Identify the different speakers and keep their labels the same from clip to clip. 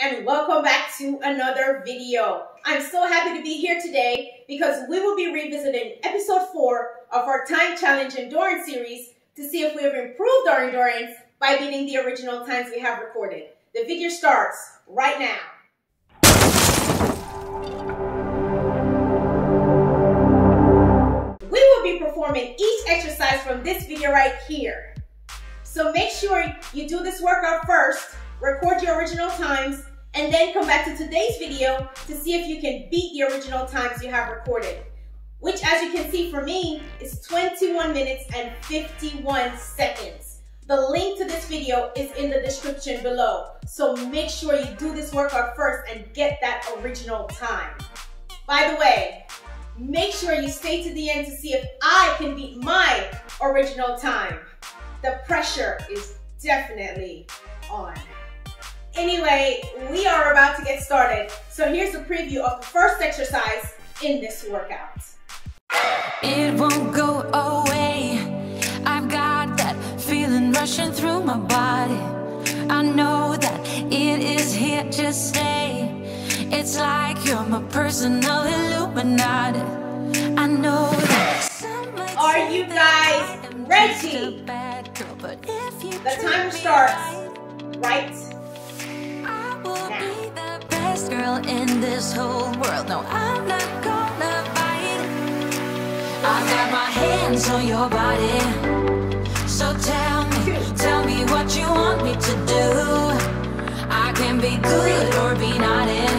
Speaker 1: and welcome back to another video. I'm so happy to be here today because we will be revisiting episode 4 of our time challenge endurance series to see if we have improved our endurance by beating the original times we have recorded. The video starts right now. We will be performing each exercise from this video right here. So make sure you do this workout first, record your original times, and then come back to today's video to see if you can beat the original times you have recorded. Which as you can see for me is 21 minutes and 51 seconds. The link to this video is in the description below. So make sure you do this workout first and get that original time. By the way, make sure you stay to the end to see if I can beat my original time. The pressure is definitely on. Anyway, we are about to get started. So here's a preview of the first exercise in this workout.
Speaker 2: It won't go away. I've got that feeling rushing through my body. I know that it is here to stay. It's like you're my personal Illuminati. I know that
Speaker 1: Are you guys ready? The timer starts right
Speaker 2: be the best girl in this whole world. No, I'm not gonna fight. I got my hands on your body. So tell me, tell me what you want me to do. I can be good or be naughty.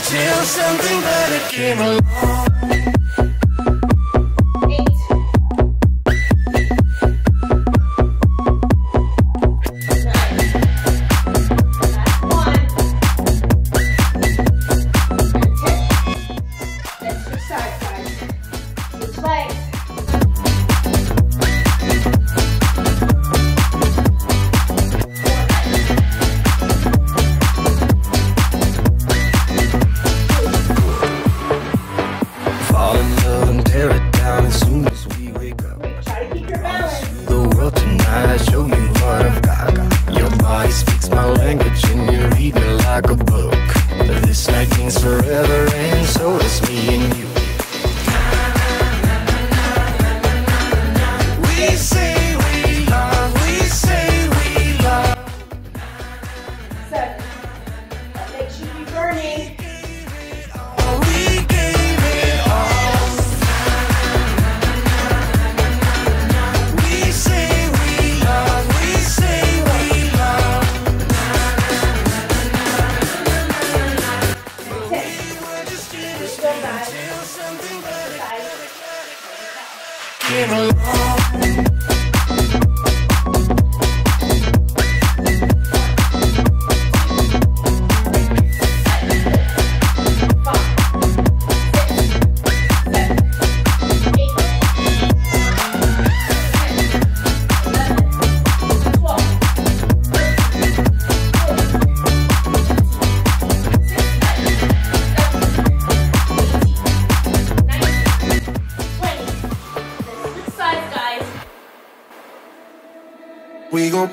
Speaker 3: until something better came along.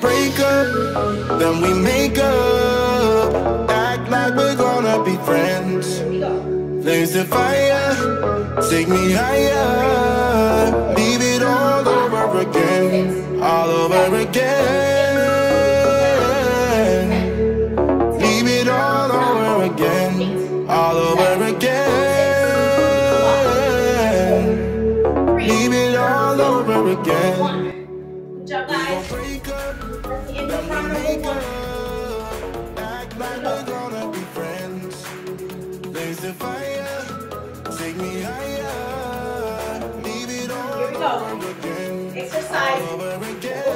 Speaker 3: break up, then we make up. Act like we're gonna be friends. Blaze the fire, take me higher. Leave it all over again, all over again.
Speaker 1: exercise.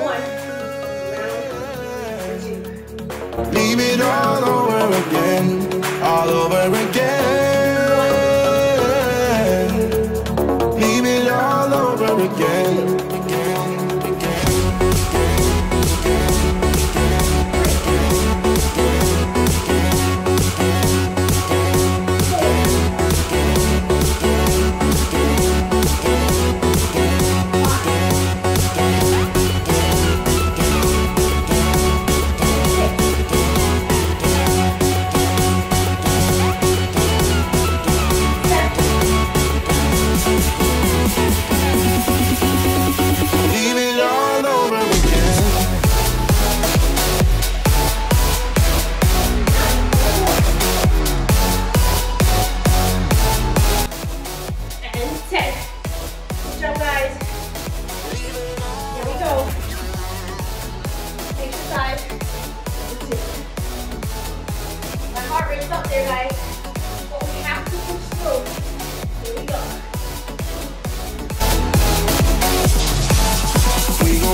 Speaker 1: One.
Speaker 3: Leave it all over again, all over again.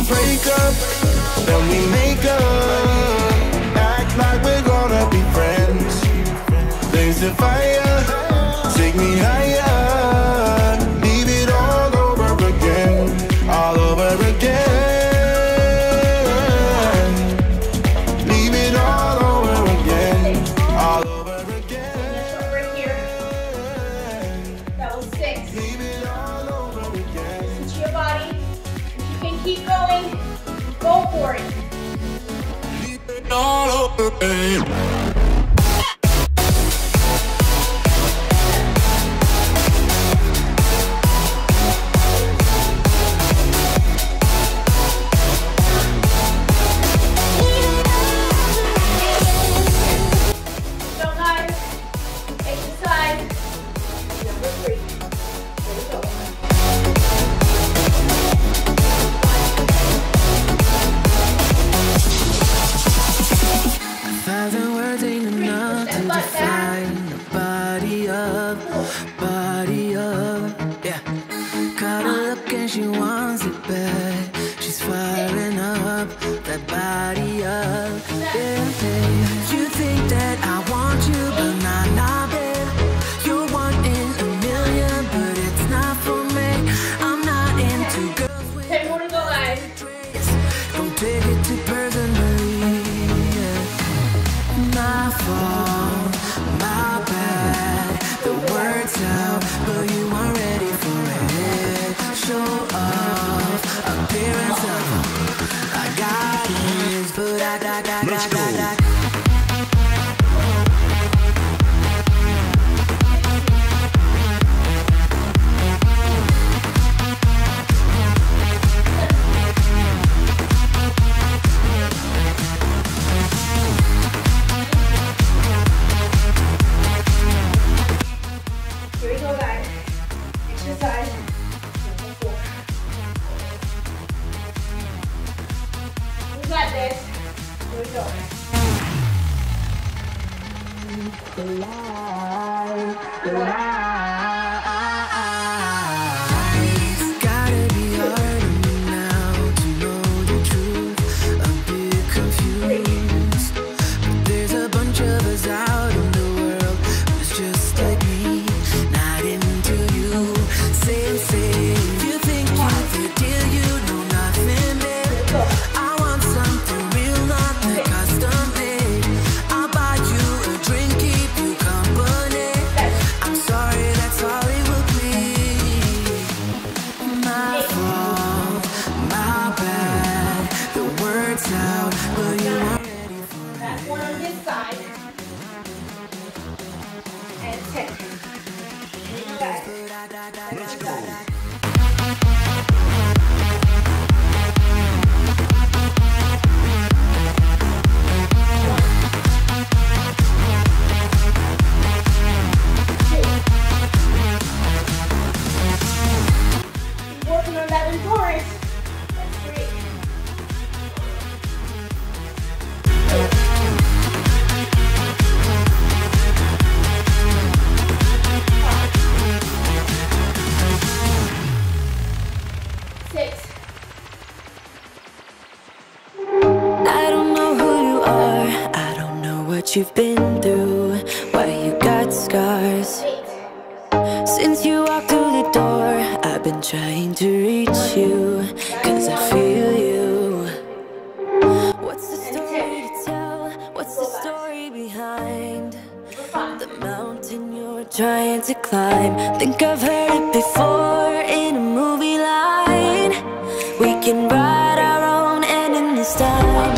Speaker 3: break up, then we make up. Act like we're gonna be friends.
Speaker 4: There's a
Speaker 5: fire. Sure. trying to reach you Cause I feel you. What's the story to tell? What's the story behind The mountain you're trying to climb? Think I've heard it before in a movie line. We can write our own ending this time.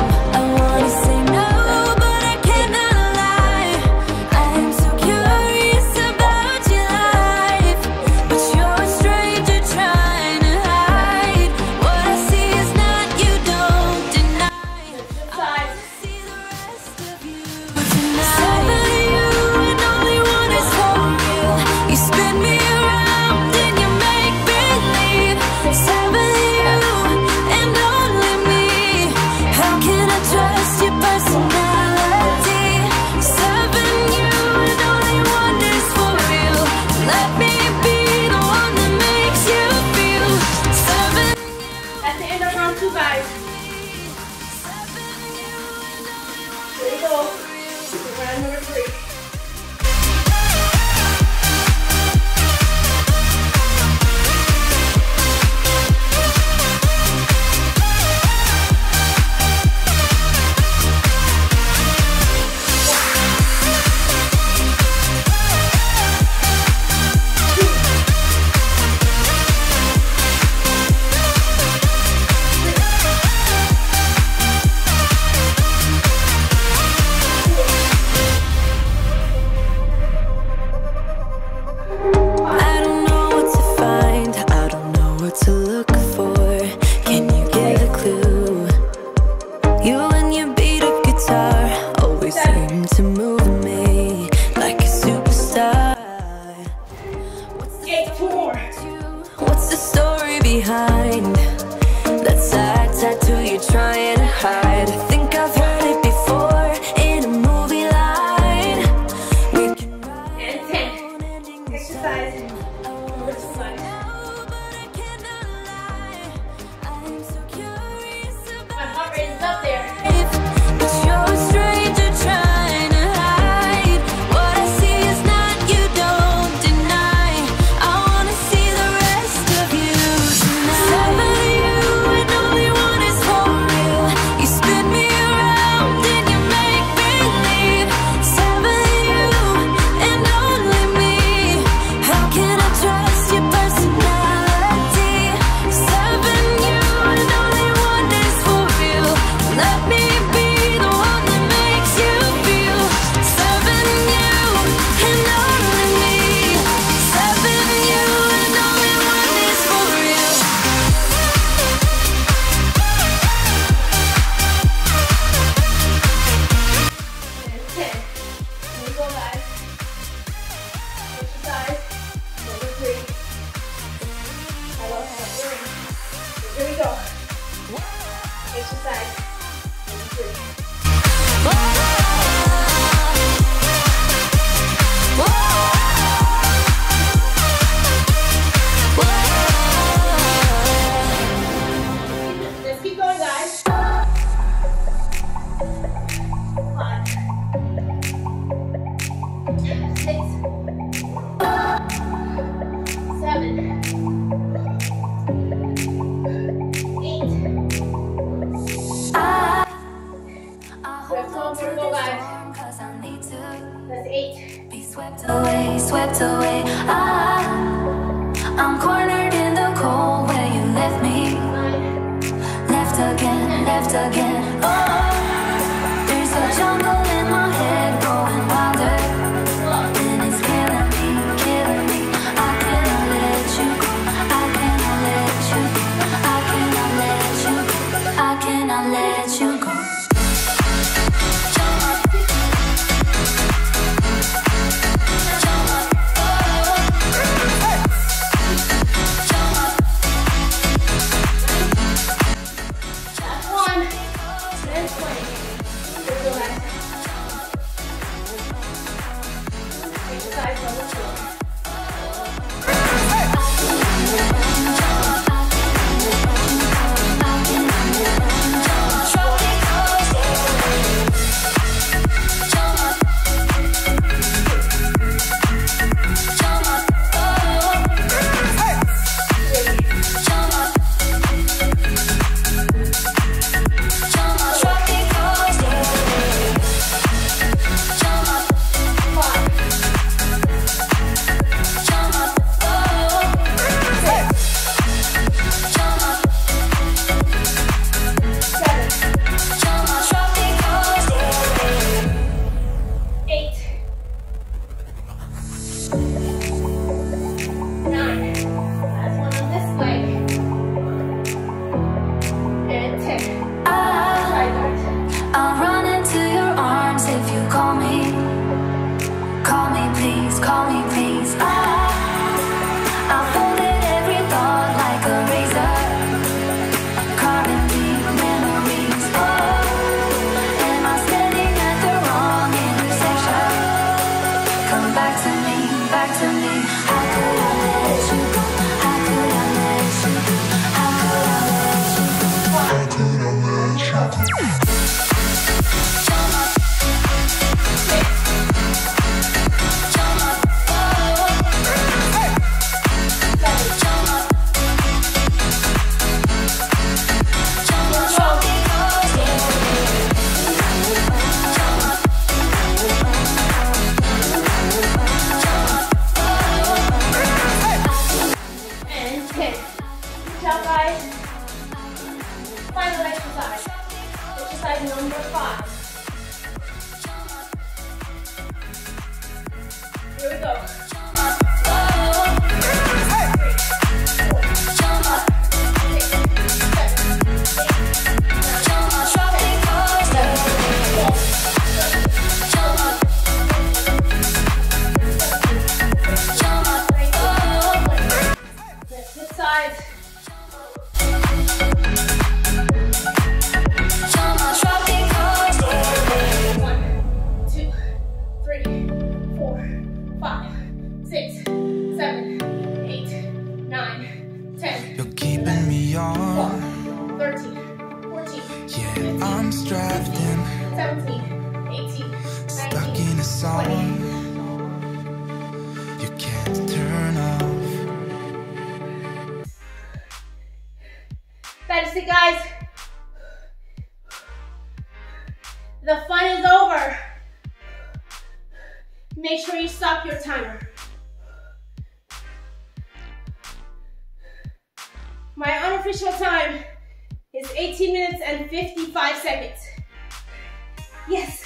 Speaker 1: Yes,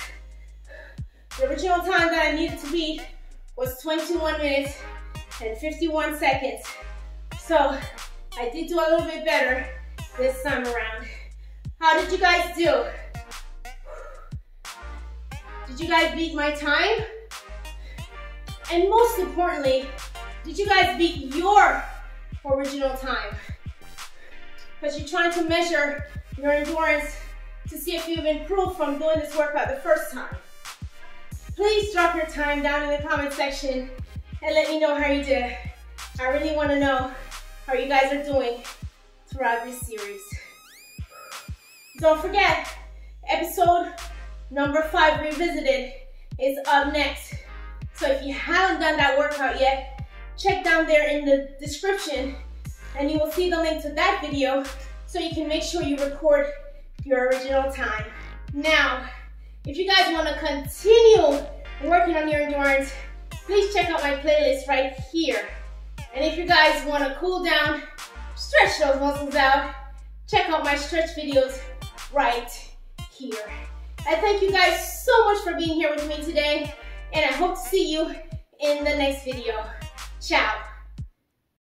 Speaker 1: the original time that I needed to beat was 21 minutes and 51 seconds. So I did do a little bit better this time around. How did you guys do? Did you guys beat my time? And most importantly, did you guys beat your original time? Because you're trying to measure your endurance to see if you've improved from doing this workout the first time. Please drop your time down in the comment section and let me know how you did. I really want to know how you guys are doing throughout this series. Don't forget, episode number five revisited is up next. So if you haven't done that workout yet, check down there in the description and you will see the link to that video so you can make sure you record your original time. Now, if you guys want to continue working on your endurance, please check out my playlist right here. And if you guys want to cool down, stretch those muscles out, check out my stretch videos right here. I thank you guys so much for being here with me today, and I hope to see you in the next video. Ciao.